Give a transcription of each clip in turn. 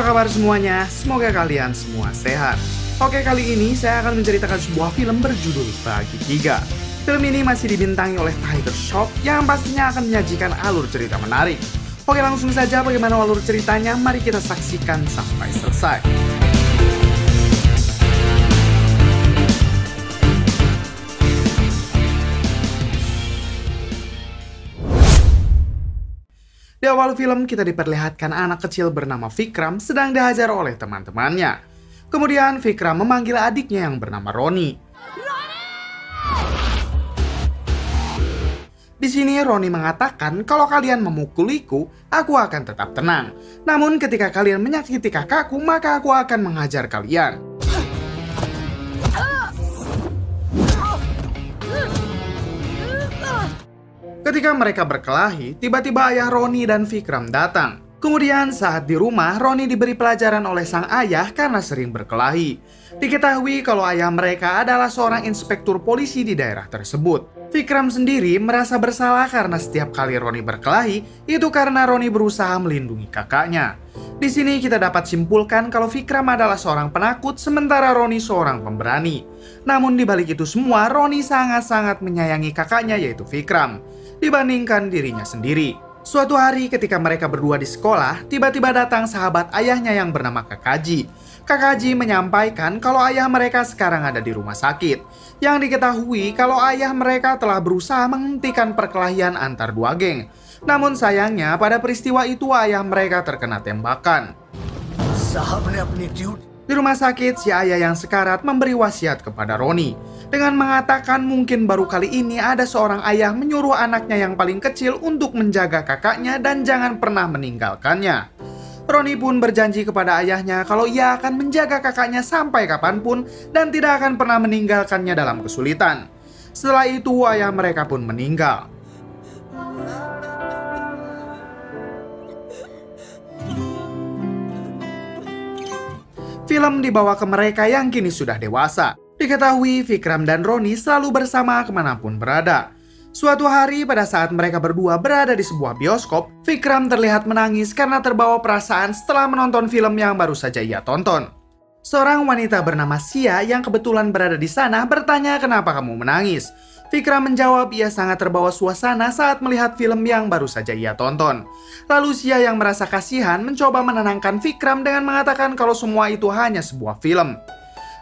Apa kabar semuanya? Semoga kalian semua sehat. Oke kali ini saya akan menceritakan sebuah film berjudul Bagi Tiga. Film ini masih dibintangi oleh Tiger Shop yang pastinya akan menyajikan alur cerita menarik. Oke langsung saja bagaimana alur ceritanya, mari kita saksikan sampai selesai. Di awal film kita diperlihatkan anak kecil bernama Vikram sedang dihajar oleh teman-temannya. Kemudian Vikram memanggil adiknya yang bernama Roni. Di sini Roni mengatakan kalau kalian memukuliku, aku akan tetap tenang. Namun ketika kalian menyakiti kakakku, maka aku akan menghajar kalian. Ketika mereka berkelahi, tiba-tiba ayah Roni dan Vikram datang. Kemudian saat di rumah, Roni diberi pelajaran oleh sang ayah karena sering berkelahi. Diketahui kalau ayah mereka adalah seorang inspektur polisi di daerah tersebut. Vikram sendiri merasa bersalah karena setiap kali Roni berkelahi, itu karena Roni berusaha melindungi kakaknya. Di sini kita dapat simpulkan kalau Vikram adalah seorang penakut sementara Roni seorang pemberani. Namun di balik itu semua, Roni sangat-sangat menyayangi kakaknya yaitu Vikram dibandingkan dirinya sendiri. Suatu hari ketika mereka berdua di sekolah, tiba-tiba datang sahabat ayahnya yang bernama Kakaji. Kakaji menyampaikan kalau ayah mereka sekarang ada di rumah sakit. Yang diketahui kalau ayah mereka telah berusaha menghentikan perkelahian antar dua geng. Namun sayangnya pada peristiwa itu ayah mereka terkena tembakan. Di rumah sakit, si ayah yang sekarat memberi wasiat kepada Roni dengan mengatakan mungkin baru kali ini ada seorang ayah menyuruh anaknya yang paling kecil untuk menjaga kakaknya dan jangan pernah meninggalkannya. Roni pun berjanji kepada ayahnya kalau ia akan menjaga kakaknya sampai kapan pun dan tidak akan pernah meninggalkannya dalam kesulitan. Setelah itu ayah mereka pun meninggal. Film dibawa ke mereka yang kini sudah dewasa. Diketahui Vikram dan Roni selalu bersama ke mana pun berada. Suatu hari pada saat mereka berdua berada di sebuah bioskop, Vikram terlihat menangis karena terbawa perasaan setelah menonton film yang baru saja ia tonton. Seorang wanita bernama Sia yang kebetulan berada di sana bertanya kenapa kamu menangis. Vikram menjawab ia sangat terbawa suasana saat melihat film yang baru saja ia tonton. Lalu Sia yang merasa kasihan mencoba menenangkan Vikram dengan mengatakan kalau semua itu hanya sebuah film.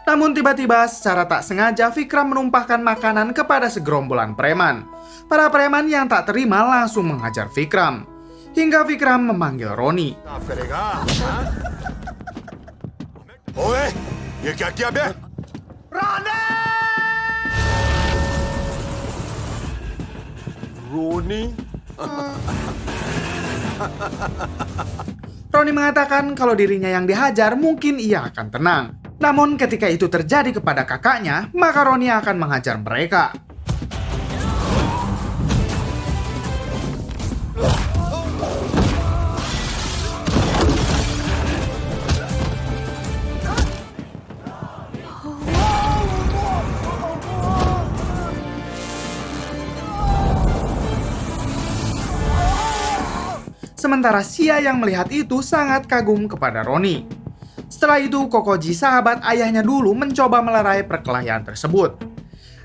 Namun tiba-tiba secara tak sengaja Vikram menumpahkan makanan kepada segerombolan preman. Para preman yang tak terima langsung menghajar Vikram. Hingga Vikram memanggil Roni. Roni? Roni mengatakan kalau dirinya yang dihajar mungkin ia akan tenang. Namun ketika itu terjadi kepada kakaknya, maka Roni akan menghajar mereka. Sementara Sia yang melihat itu sangat kagum kepada Roni. Setelah itu, Kokoji sahabat ayahnya dulu mencoba melerai perkelahian tersebut.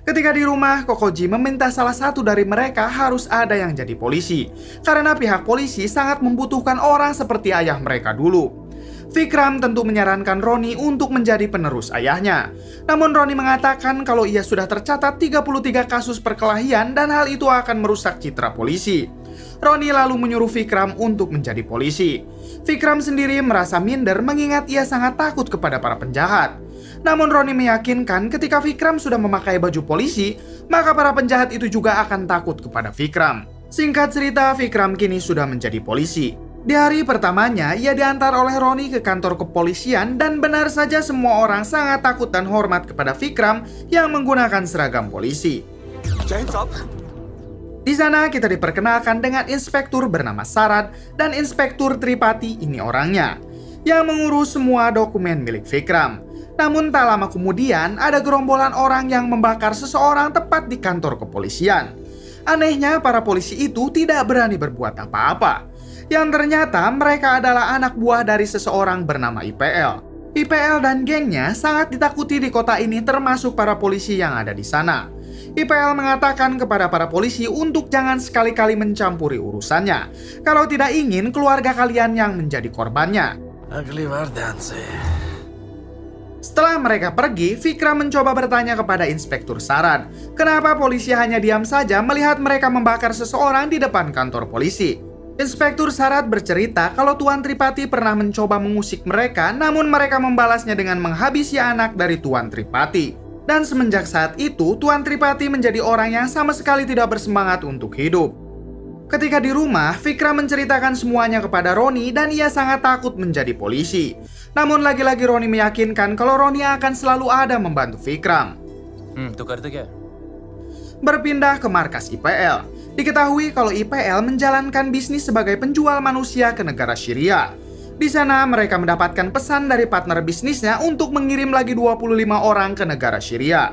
Ketika di rumah, Kokoji meminta salah satu dari mereka harus ada yang jadi polisi, karena pihak polisi sangat membutuhkan orang seperti ayah mereka dulu. Vikram tentu menyarankan Roni untuk menjadi penerus ayahnya. Namun Roni mengatakan kalau ia sudah tercatat 33 kasus perkelahian dan hal itu akan merusak citra polisi. Roni lalu menyuruh Vikram untuk menjadi polisi. Vikram sendiri merasa minder mengingat ia sangat takut kepada para penjahat. Namun Roni meyakinkan ketika Vikram sudah memakai baju polisi, maka para penjahat itu juga akan takut kepada Vikram. Singkat cerita, Vikram kini sudah menjadi polisi. Di hari pertamanya, ia diantar oleh Roni ke kantor kepolisian dan benar saja semua orang sangat takut dan hormat kepada Vikram yang menggunakan seragam polisi. Di sana kita diperkenalkan dengan inspektur bernama Sarat dan inspektur Tripati ini orangnya yang mengurus semua dokumen milik Vikram. Namun tak lama kemudian ada gerombolan orang yang membakar seseorang tepat di kantor kepolisian. Anehnya, para polisi itu tidak berani berbuat apa-apa. Yang ternyata mereka adalah anak buah dari seseorang bernama IPL. IPL dan gengnya sangat ditakuti di kota ini termasuk para polisi yang ada di sana. IPL mengatakan kepada para polisi untuk jangan sekali-kali mencampuri urusannya. Kalau tidak ingin keluarga kalian yang menjadi korbannya. Setelah mereka pergi, Fikra mencoba bertanya kepada Inspektur Saran, kenapa polisi hanya diam saja melihat mereka membakar seseorang di depan kantor polisi. Inspektur Sarat bercerita kalau Tuan Tripati pernah mencoba mengusik mereka, namun mereka membalasnya dengan menghabisi anak dari Tuan Tripati. Dan semenjak saat itu, Tuan Tripati menjadi orang yang sama sekali tidak bersemangat untuk hidup. Ketika di rumah, Fikra menceritakan semuanya kepada Roni dan ia sangat takut menjadi polisi. Namun lagi-lagi Roni meyakinkan kalau Roni akan selalu ada membantu Fikram. Hmm, tukar-tukar. Berpindah ke markas IPL. Diketahui kalau IPL menjalankan bisnis sebagai penjual manusia ke negara Syria. Di sana mereka mendapatkan pesan dari partner bisnisnya untuk mengirim lagi 25 orang ke negara Syria.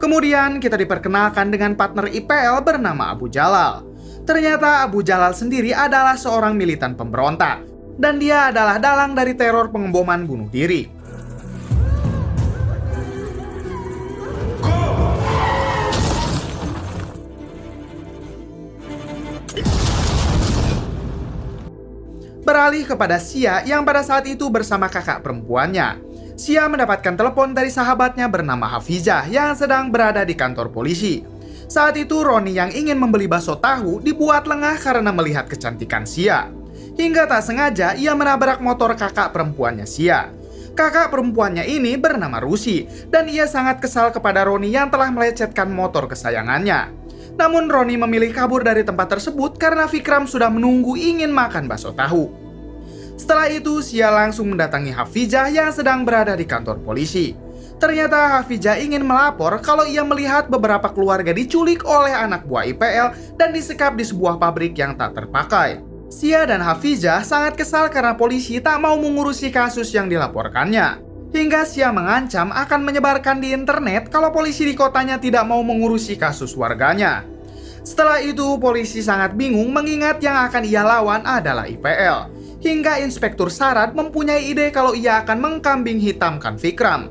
Kemudian kita diperkenalkan dengan partner IPL bernama Abu Jalal. Ternyata Abu Jalal sendiri adalah seorang militan pemberontak dan dia adalah dalang dari teror pengeboman bunuh diri. Beralih kepada Sia yang pada saat itu bersama kakak perempuannya. Sia mendapatkan telepon dari sahabatnya bernama Hafizah yang sedang berada di kantor polisi. Saat itu Roni yang ingin membeli bakso tahu dibuat lengah karena melihat kecantikan Sia. Hingga tak sengaja ia menabrak motor kakak perempuannya Sia. Kakak perempuannya ini bernama Rusi dan ia sangat kesal kepada Roni yang telah melecetkan motor kesayangannya. Namun Roni memilih kabur dari tempat tersebut karena Vikram sudah menunggu ingin makan bakso tahu. Setelah itu, Sia langsung mendatangi Hafizah yang sedang berada di kantor polisi. Ternyata Hafizah ingin melapor kalau ia melihat beberapa keluarga diculik oleh anak buah IPL dan disekap di sebuah pabrik yang tak terpakai. Sia dan Hafizah sangat kesal karena polisi tak mau mengurusi kasus yang dilaporkannya. Hingga Sia mengancam akan menyebarkan di internet kalau polisi di kotanya tidak mau mengurusi kasus warganya. Setelah itu, polisi sangat bingung mengingat yang akan ia lawan adalah IPL hingga Inspektur Sarat mempunyai ide kalau ia akan mengkambing hitamkan Vikram.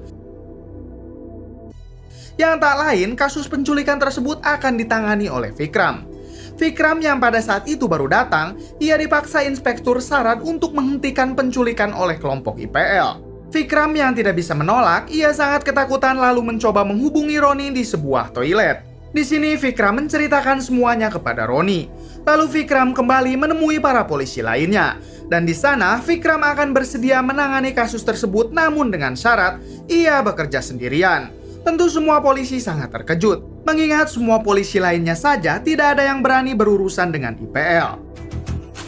Yang tak lain, kasus penculikan tersebut akan ditangani oleh Vikram. Vikram yang pada saat itu baru datang, ia dipaksa Inspektur Sarat untuk menghentikan penculikan oleh kelompok IPL. Vikram yang tidak bisa menolak, ia sangat ketakutan lalu mencoba menghubungi Roni di sebuah toilet. Di sini Vikram menceritakan semuanya kepada Roni. Lalu Vikram kembali menemui para polisi lainnya. Dan di sana Vikram akan bersedia menangani kasus tersebut namun dengan syarat ia bekerja sendirian. Tentu semua polisi sangat terkejut. Mengingat semua polisi lainnya saja tidak ada yang berani berurusan dengan IPL.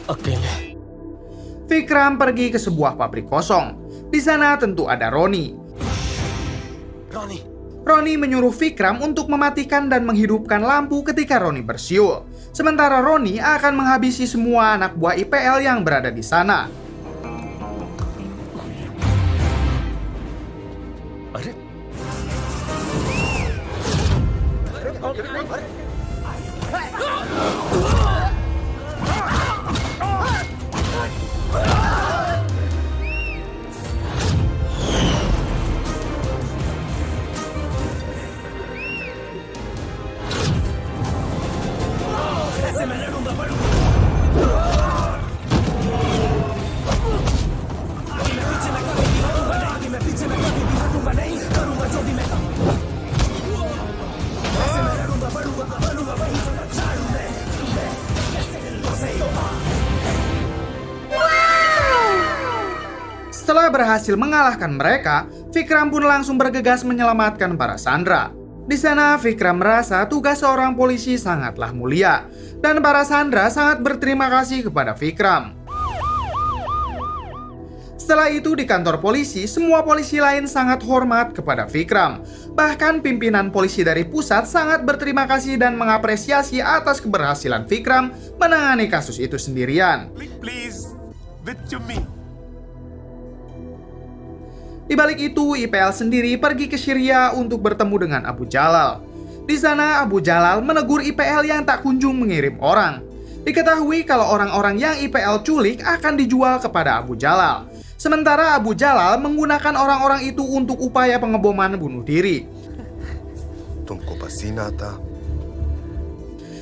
Oke. Vikram pergi ke sebuah pabrik kosong. Di sana tentu ada Roni. Roni, Roni menyuruh Vikram untuk mematikan dan menghidupkan lampu ketika Roni bersiul. Sementara Roni akan menghabisi semua anak buah IPL yang berada di sana. Setelah berhasil mengalahkan mereka, Vikram pun langsung bergegas menyelamatkan para Sandra. Di sana, Vikram merasa tugas seorang polisi sangatlah mulia, dan para Sandra sangat berterima kasih kepada Vikram. Setelah itu di kantor polisi, semua polisi lain sangat hormat kepada Vikram. Bahkan pimpinan polisi dari pusat sangat berterima kasih dan mengapresiasi atas keberhasilan Vikram menangani kasus itu sendirian. Please, to me. Di balik itu, IPL sendiri pergi ke Syria untuk bertemu dengan Abu Jalal. Di sana Abu Jalal menegur IPL yang tak kunjung mengirim orang. Diketahui kalau orang-orang yang IPL culik akan dijual kepada Abu Jalal. Sementara Abu Jalal menggunakan orang-orang itu untuk upaya pengeboman bunuh diri.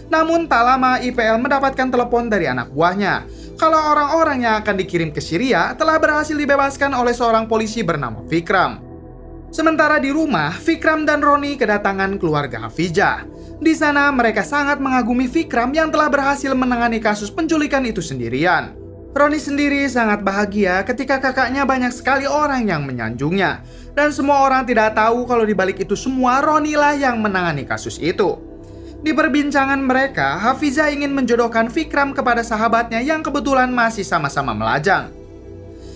Namun tak lama IPL mendapatkan telepon dari anak buahnya. Kalau orang-orang yang akan dikirim ke Syria telah berhasil dibebaskan oleh seorang polisi bernama Vikram. Sementara di rumah, Vikram dan Roni kedatangan keluarga Hafijah. Di sana mereka sangat mengagumi Vikram yang telah berhasil menangani kasus penculikan itu sendirian. Roni sendiri sangat bahagia ketika kakaknya banyak sekali orang yang menyanjungnya. Dan semua orang tidak tahu kalau di balik itu semua Roni lah yang menangani kasus itu. Di perbincangan mereka, Hafiza ingin menjodohkan Vikram kepada sahabatnya yang kebetulan masih sama-sama melajang.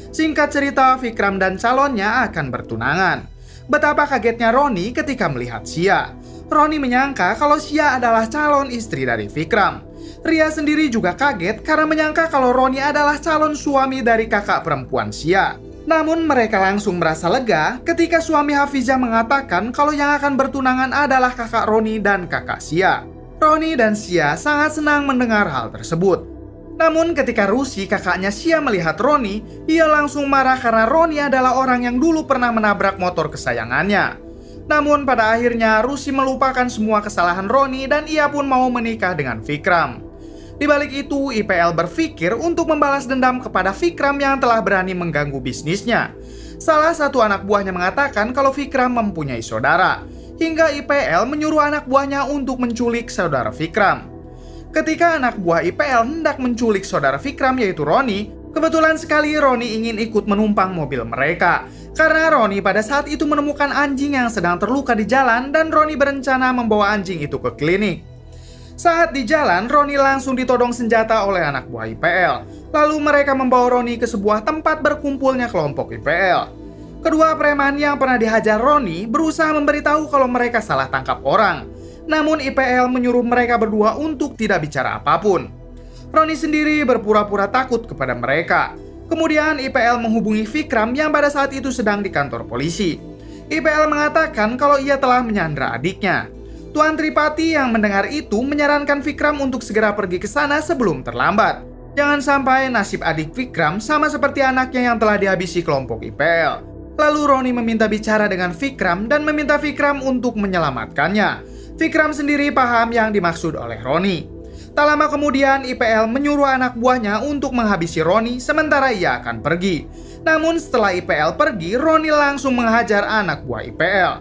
Singkat cerita, Vikram dan calonnya akan bertunangan. Betapa kagetnya Roni ketika melihat Sia. Roni menyangka kalau Sia adalah calon istri dari Vikram. Ria sendiri juga kaget karena menyangka kalau Roni adalah calon suami dari kakak perempuan Sia. Namun mereka langsung merasa lega ketika suami Hafiza mengatakan kalau yang akan bertunangan adalah kakak Roni dan kakak Sia. Roni dan Sia sangat senang mendengar hal tersebut. Namun ketika Rusi kakaknya Sia melihat Roni, ia langsung marah karena Roni adalah orang yang dulu pernah menabrak motor kesayangannya. Namun pada akhirnya Rusi melupakan semua kesalahan Roni dan ia pun mau menikah dengan Vikram. Di balik itu, IPL berpikir untuk membalas dendam kepada Vikram yang telah berani mengganggu bisnisnya. Salah satu anak buahnya mengatakan kalau Vikram mempunyai saudara, hingga IPL menyuruh anak buahnya untuk menculik saudara Vikram. Ketika anak buah IPL hendak menculik saudara Vikram yaitu Roni, kebetulan sekali Roni ingin ikut menumpang mobil mereka. Karena Roni pada saat itu menemukan anjing yang sedang terluka di jalan dan Roni berencana membawa anjing itu ke klinik. Saat di jalan, Roni langsung ditodong senjata oleh anak buah IPL. Lalu mereka membawa Roni ke sebuah tempat berkumpulnya kelompok IPL. Kedua preman yang pernah dihajar Roni berusaha memberitahu kalau mereka salah tangkap orang. Namun IPL menyuruh mereka berdua untuk tidak bicara apa pun. Roni sendiri berpura-pura takut kepada mereka. Kemudian IPL menghubungi Vikram yang pada saat itu sedang di kantor polisi. IPL mengatakan kalau ia telah menyandra adiknya. Tuan Tripati yang mendengar itu menyarankan Vikram untuk segera pergi ke sana sebelum terlambat. Jangan sampai nasib adik Vikram sama seperti anaknya yang telah dihabisi kelompok IPL. Lalu Roni meminta bicara dengan Vikram dan meminta Vikram untuk menyelamatkannya. Vikram sendiri paham yang dimaksud oleh Roni. Tak lama kemudian IPL menyuruh anak buahnya untuk menghabisi Roni sementara ia akan pergi. Namun setelah IPL pergi, Roni langsung menghajar anak buah IPL.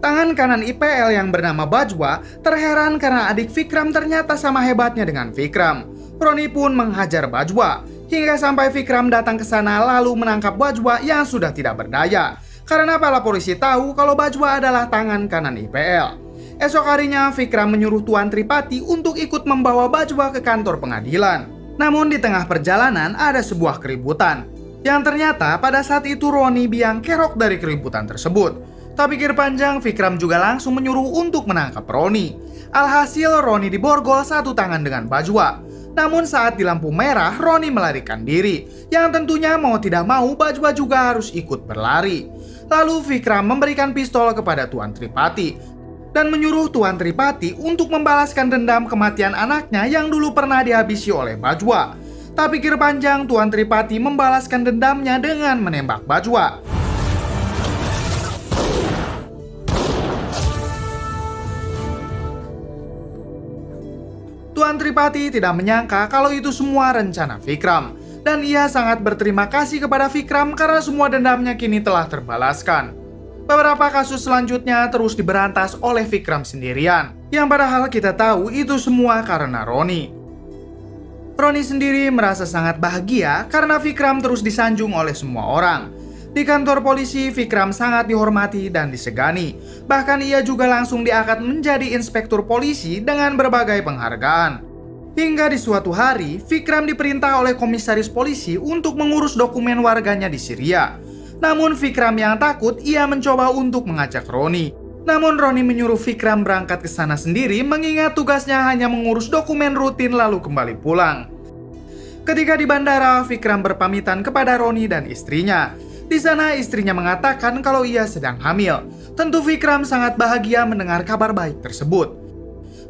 Tangan kanan IPL yang bernama Bajwa terheran karena adik Vikram ternyata sama hebatnya dengan Vikram. Roni pun menghajar Bajwa hingga sampai Vikram datang ke sana lalu menangkap Bajwa yang sudah tidak berdaya. Karena para polisi tahu kalau Bajwa adalah tangan kanan IPL. Esok harinya Vikram menyuruh Tuan Tripati untuk ikut membawa Bajwa ke kantor pengadilan. Namun di tengah perjalanan ada sebuah keributan. Yang ternyata pada saat itu Roni biang kerok dari keributan tersebut. Tak pikir panjang, Vikram juga langsung menyuruh untuk menangkap Roni. Alhasil Roni diborgol satu tangan dengan Bajwa. Namun saat di lampu merah, Roni melarikan diri. Yang tentunya mau tidak mau, Bajwa juga harus ikut berlari. Lalu Vikram memberikan pistol kepada Tuan Tripati dan menyuruh Tuan Tripati untuk membalaskan dendam kematian anaknya yang dulu pernah dihabisi oleh Bajwa. Tak pikir panjang, Tuan Tripati membalaskan dendamnya dengan menembak Bajwa. Tuan Tripati tidak menyangka kalau itu semua rencana Vikram. Dan ia sangat berterima kasih kepada Vikram karena semua dendamnya kini telah terbalaskan. Beberapa kasus selanjutnya terus diberantas oleh Vikram sendirian. Yang padahal kita tahu itu semua karena Roni. Roni sendiri merasa sangat bahagia karena Vikram terus disanjung oleh semua orang. Di kantor polisi, Vikram sangat dihormati dan disegani. Bahkan ia juga langsung diangkat menjadi inspektur polisi dengan berbagai penghargaan. Hingga di suatu hari, Vikram diperintah oleh komisaris polisi untuk mengurus dokumen warganya di Syria. Namun Vikram yang takut, ia mencoba untuk mengajak Roni. Namun Roni menyuruh Vikram berangkat ke sana sendiri mengingat tugasnya hanya mengurus dokumen rutin lalu kembali pulang. Ketika di bandara, Vikram berpamitan kepada Roni dan istrinya. Di sana istrinya mengatakan kalau ia sedang hamil. Tentu Vikram sangat bahagia mendengar kabar baik tersebut.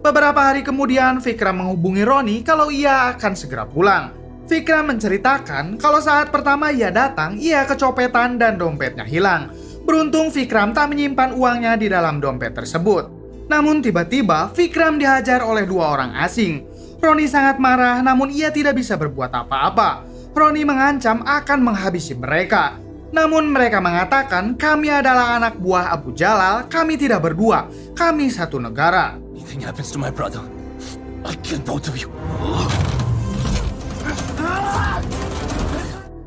Beberapa hari kemudian, Vikram menghubungi Roni kalau ia akan segera pulang. Vikram menceritakan kalau saat pertama ia datang, ia kecopetan dan dompetnya hilang. Beruntung Vikram tak menyimpan uangnya di dalam dompet tersebut. Namun tiba-tiba Vikram dihajar oleh dua orang asing. Roni sangat marah namun ia tidak bisa berbuat apa-apa. Roni mengancam akan menghabisi mereka. Namun mereka mengatakan kami adalah anak buah Abu Jalal, kami tidak berdua, kami satu negara. Anything happens to my brother, I kill both of you.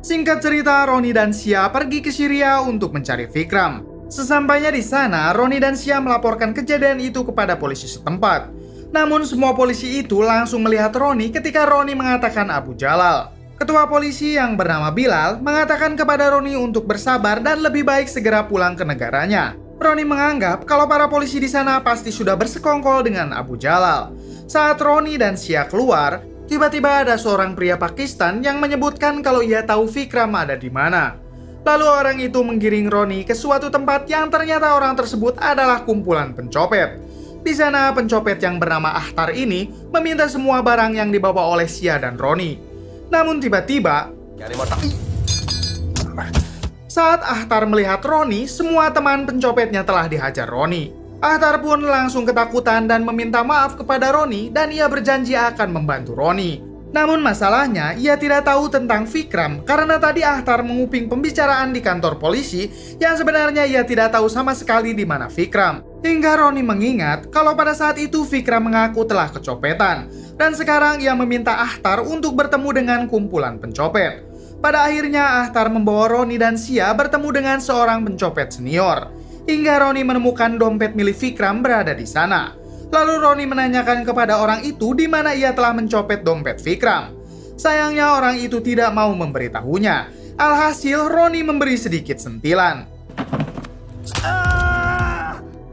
Singkat cerita, Roni dan Sia pergi ke Syria untuk mencari Vikram. Sesampainya di sana, Roni dan Sia melaporkan kejadian itu kepada polisi setempat. Namun semua polisi itu langsung melihat Roni ketika Roni mengatakan Abu Jalal. Ketua polisi yang bernama Bilal mengatakan kepada Roni untuk bersabar dan lebih baik segera pulang ke negaranya. Roni menganggap kalau para polisi di sana pasti sudah bersekongkol dengan Abu Jalal. Saat Roni dan Sia keluar, Tiba-tiba ada seorang pria Pakistan yang menyebutkan kalau ia tahu Vikram ada di mana. Lalu orang itu menggiring Roni ke suatu tempat yang ternyata orang tersebut adalah kumpulan pencopet. Di sana pencopet yang bernama Ahtar ini meminta semua barang yang dibawa oleh Sia dan Roni. Namun tiba-tiba saat Ahtar melihat Roni, semua teman pencopetnya telah dihajar Roni. Ahtar pun langsung ketakutan dan meminta maaf kepada Roni dan ia berjanji akan membantu Roni. Namun masalahnya, ia tidak tahu tentang Vikram karena tadi Ahtar menguping pembicaraan di kantor polisi yang sebenarnya ia tidak tahu sama sekali di mana Vikram. Hingga Roni mengingat kalau pada saat itu Vikram mengaku telah kecopetan dan sekarang ia meminta Ahtar untuk bertemu dengan kumpulan pencopet. Pada akhirnya Ahtar membawa Roni dan Sia bertemu dengan seorang pencopet senior hingga Roni menemukan dompet milik Vikram berada di sana. Lalu Roni menanyakan kepada orang itu di mana ia telah mencopet dompet Vikram. Sayangnya orang itu tidak mau memberitahunya. Alhasil Roni memberi sedikit sentilan.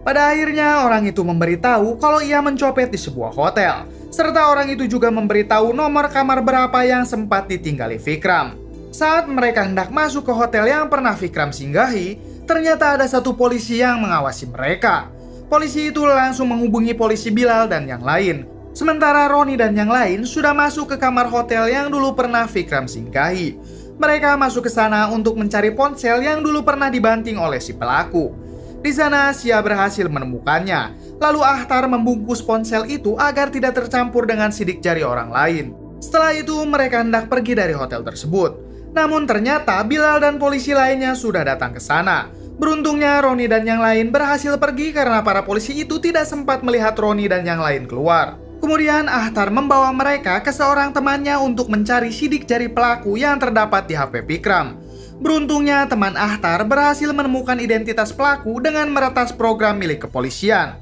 Pada akhirnya orang itu memberitahu kalau ia mencopet di sebuah hotel. Serta orang itu juga memberitahu nomor kamar berapa yang sempat ditinggali Vikram. Saat mereka hendak masuk ke hotel yang pernah Vikram singgahi, ternyata ada satu polisi yang mengawasi mereka. Polisi itu langsung menghubungi polisi Bilal dan yang lain. Sementara Roni dan yang lain sudah masuk ke kamar hotel yang dulu pernah Vikram singgahi. Mereka masuk ke sana untuk mencari ponsel yang dulu pernah dibanting oleh si pelaku. Di sana Sia berhasil menemukannya. Lalu Ahtar membungkus ponsel itu agar tidak tercampur dengan sidik jari orang lain. Setelah itu mereka hendak pergi dari hotel tersebut. Namun ternyata Bilal dan polisi lainnya sudah datang ke sana. Beruntungnya Roni dan yang lain berhasil pergi karena para polisi itu tidak sempat melihat Roni dan yang lain keluar. Kemudian Ahtar membawa mereka ke seorang temannya untuk mencari sidik jari pelaku yang terdapat di HP Pikram. Beruntungnya teman Ahtar berhasil menemukan identitas pelaku dengan meretas program milik kepolisian.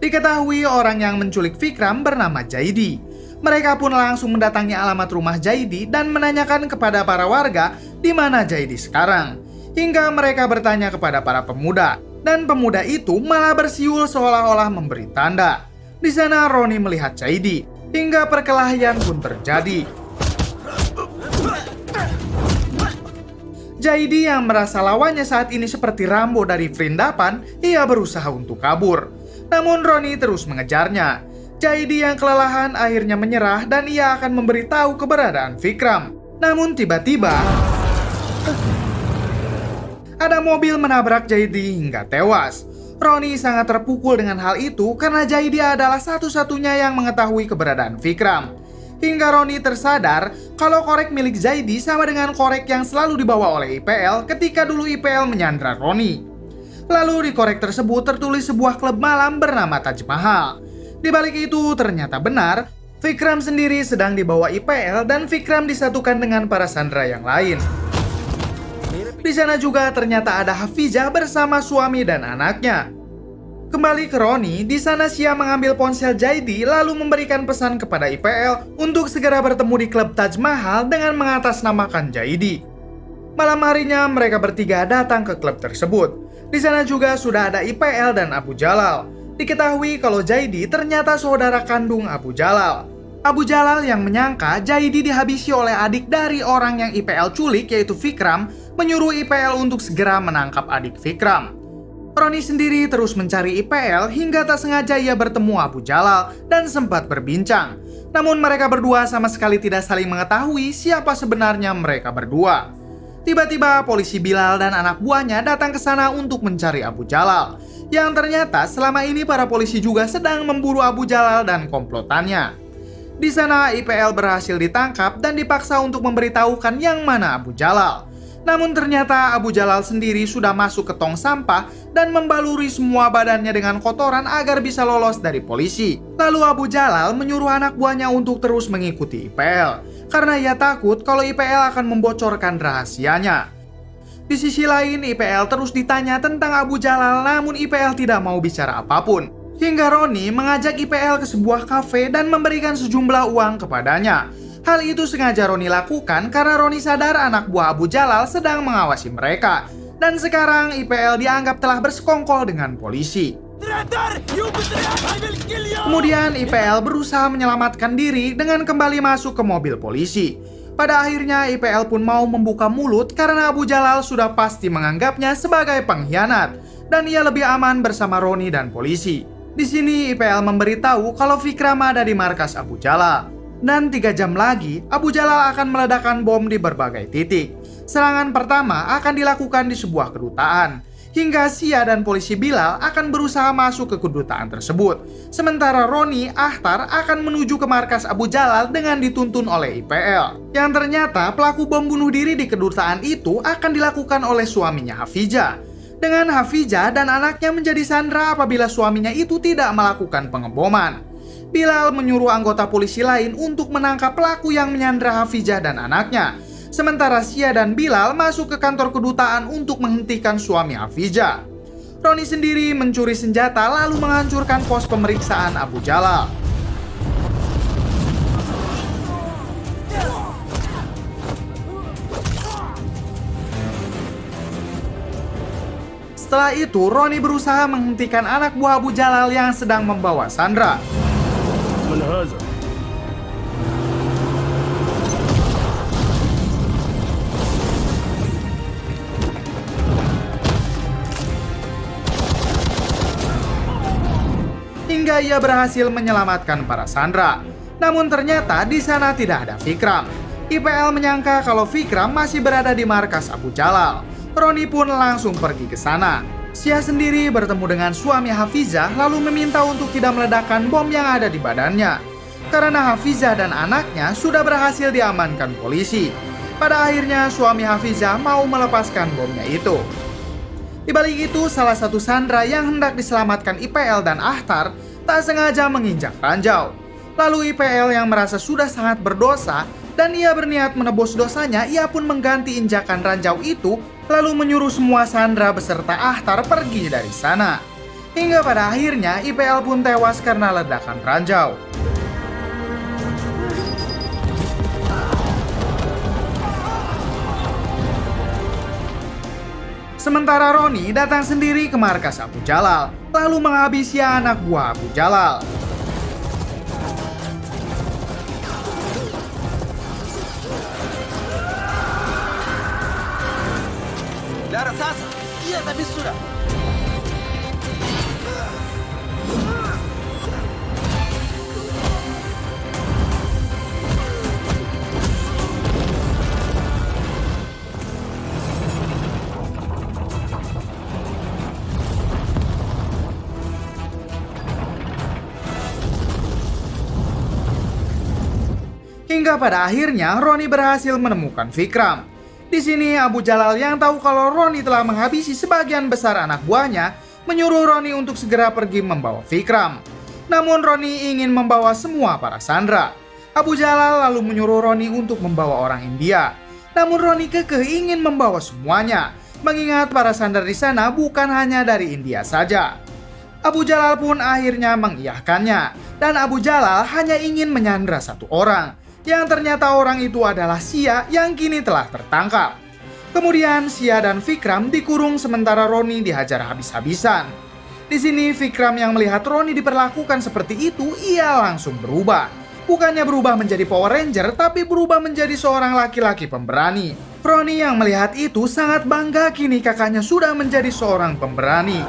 Diketahui orang yang menculik Vikram bernama Jaidi. Mereka pun langsung mendatangi alamat rumah Jaidi dan menanyakan kepada para warga di mana Jaidi sekarang hingga mereka bertanya kepada para pemuda, dan pemuda itu malah bersiul seolah-olah memberi tanda. Di sana Roni melihat Caidi, hingga perkelahian pun terjadi. Jaidi yang merasa lawannya saat ini seperti Rambo dari Vrindapan, ia berusaha untuk kabur. Namun Roni terus mengejarnya. Jaidi yang kelelahan akhirnya menyerah dan ia akan memberitahu keberadaan Vikram. Namun tiba-tiba ada mobil menabrak Jaidi hingga tewas. Roni sangat terpukul dengan hal itu karena Jaidi adalah satu-satunya yang mengetahui keberadaan Vikram. Hingga Roni tersadar kalau korek milik Zaidi sama dengan korek yang selalu dibawa oleh IPL ketika dulu IPL menyandra Roni. Lalu di korek tersebut tertulis sebuah klub malam bernama Taj Mahal. Di balik itu ternyata benar, Vikram sendiri sedang dibawa IPL dan Vikram disatukan dengan para sandera yang lain. Di sana juga ternyata ada Hafiza bersama suami dan anaknya. Kembali ke Roni, di sana Sia mengambil ponsel Jaidi lalu memberikan pesan kepada IPL untuk segera bertemu di klub Taj Mahal dengan mengatasnamakan Jaidi. Malam harinya mereka bertiga datang ke klub tersebut. Di sana juga sudah ada IPL dan Abu Jalal. Diketahui kalau Jaidi ternyata saudara kandung Abu Jalal. Abu Jalal yang menyangka Jaidi dihabisi oleh adik dari orang yang IPL culik yaitu Fikram menyuruh IPL untuk segera menangkap adik Fikram. Roni sendiri terus mencari IPL hingga tak sengaja ia bertemu Abu Jalal dan sempat berbincang. Namun mereka berdua sama sekali tidak saling mengetahui siapa sebenarnya mereka berdua. Tiba-tiba polisi Bilal dan anak buahnya datang ke sana untuk mencari Abu Jalal. Yang ternyata selama ini para polisi juga sedang memburu Abu Jalal dan komplotannya. Di sana IPL berhasil ditangkap dan dipaksa untuk memberitahukan yang mana Abu Jalal. Namun ternyata Abu Jalal sendiri sudah masuk ke tong sampah dan membaluri semua badannya dengan kotoran agar bisa lolos dari polisi. Lalu Abu Jalal menyuruh anak buahnya untuk terus mengikuti IPL karena ia takut kalau IPL akan membocorkan rahasianya. Di sisi lain, IPL terus ditanya tentang Abu Jalal namun IPL tidak mau bicara apa pun. Hingga Roni mengajak IPL ke sebuah kafe dan memberikan sejumlah uang kepadanya. Hal itu sengaja Roni lakukan karena Roni sadar anak buah Abu Jalal sedang mengawasi mereka. Dan sekarang IPL dianggap telah bersekongkol dengan polisi. Kemudian IPL berusaha menyelamatkan diri dengan kembali masuk ke mobil polisi. Pada akhirnya IPL pun mau membuka mulut karena Abu Jalal sudah pasti menganggapnya sebagai pengkhianat dan ia lebih aman bersama Roni dan polisi. Di sini IPL memberitahu kalau Fikram ada di markas Abu Jalal dan tiga jam lagi Abu Jalal akan meledakkan bom di berbagai titik. Serangan pertama akan dilakukan di sebuah kedutaan. Hingga Sia dan polisi Bilal akan berusaha masuk ke kedutaan tersebut. Sementara Roni Ahtar akan menuju ke markas Abu Jalal dengan dituntun oleh IPL. Yang ternyata pelaku bom bunuh diri di kedutaan itu akan dilakukan oleh suaminya Hafija. Dengan Hafija dan anaknya menjadi sandra apabila suaminya itu tidak melakukan pengeboman. Bilal menyuruh anggota polisi lain untuk menangkap pelaku yang menyandra Hafijah dan anaknya. Sementara Sia dan Bilal masuk ke kantor kedutaan untuk menghentikan suami Hafijah. Roni sendiri mencuri senjata lalu menghancurkan pos pemeriksaan Abu Jalal. Setelah itu, Roni berusaha menghentikan anak buah Abu Jalal yang sedang membawa Sandra. من هذا hingga ia berhasil menyelamatkan para sandra. Namun ternyata di sana tidak ada Fikram. IPL menyangka kalau Fikram masih berada di markas Abu Jalal. Roni pun langsung pergi ke sana. Sia sendiri bertemu dengan suami Hafizah lalu meminta untuk tidak meledakkan bom yang ada di badannya. Karena Hafizah dan anaknya sudah berhasil diamankan polisi. Pada akhirnya suami Hafizah mau melepaskan bomnya itu. Di balik itu, salah satu sandra yang hendak diselamatkan IPL dan Ahtar tak sengaja menginjak ranjau. Lalu IPL yang merasa sudah sangat berdosa dan ia berniat menebus dosanya, ia pun mengganti injakan ranjau itu lalu menyuruh semua Sandra beserta Ahtar pergi dari sana. Hingga pada akhirnya IPL pun tewas karena ledakan ranjau. Sementara Roni datang sendiri ke markas Abu Jalal, lalu menghabisi anak buah Abu Jalal. Pada akhirnya Roni berhasil menemukan Vikram. Di sini Abu Jalal yang tahu kalau Roni telah menghabisi sebagian besar anak buahnya menyuruh Roni untuk segera pergi membawa Vikram. Namun Roni ingin membawa semua para sandra. Abu Jalal lalu menyuruh Roni untuk membawa orang India. Namun Roni kekeh ingin membawa semuanya, mengingat para sandra di sana bukan hanya dari India saja. Abu Jalal pun akhirnya mengiyahkannya, dan Abu Jalal hanya ingin menyandra satu orang, yang ternyata orang itu adalah Sia yang kini telah tertangkap. Kemudian Sia dan Vikram dikurung sementara Roni dihajar habis-habisan. Di sini Vikram yang melihat Roni diperlakukan seperti itu, ia langsung berubah. Bukannya berubah menjadi Power Ranger, tapi berubah menjadi seorang laki-laki pemberani. Roni yang melihat itu sangat bangga kini kakaknya sudah menjadi seorang pemberani.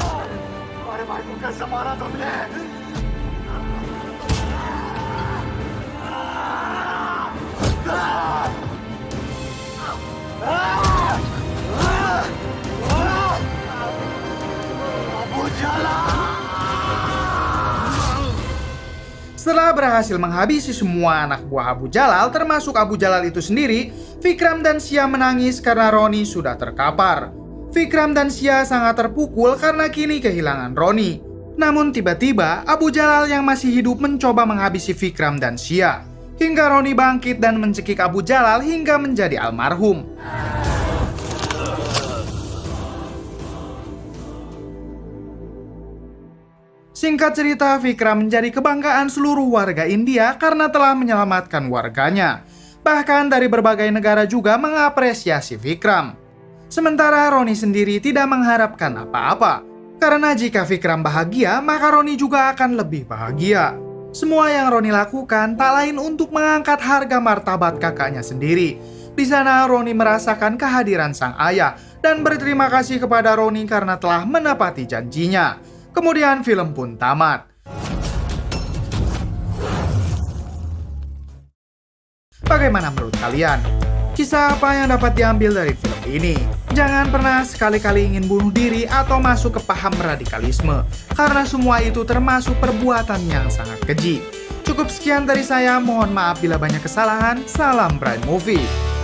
Berhasil menghabisi semua anak buah Abu Jalal, termasuk Abu Jalal itu sendiri, Vikram dan Sia menangis karena Roni sudah terkapar. Vikram dan Sia sangat terpukul karena kini kehilangan Roni. Namun tiba-tiba, Abu Jalal yang masih hidup mencoba menghabisi Vikram dan Sia. Hingga Roni bangkit dan mencekik Abu Jalal hingga menjadi almarhum. Singkat cerita, Vikram menjadi kebanggaan seluruh warga India karena telah menyelamatkan warganya. Bahkan dari berbagai negara juga mengapresiasi Vikram. Sementara Roni sendiri tidak mengharapkan apa-apa. Karena jika Vikram bahagia, maka Roni juga akan lebih bahagia. Semua yang Roni lakukan tak lain untuk mengangkat harga martabat kakaknya sendiri. Di sana Roni merasakan kehadiran sang ayah dan berterima kasih kepada Roni karena telah menepati janjinya. Kemudian film pun tamat. Bagaimana menurut kalian? Kisah apa yang dapat diambil dari film ini? Jangan pernah sekali-kali ingin bunuh diri atau masuk ke paham radikalisme, karena semua itu termasuk perbuatan yang sangat keji. Cukup sekian dari saya, mohon maaf bila banyak kesalahan. Salam Bright Movie.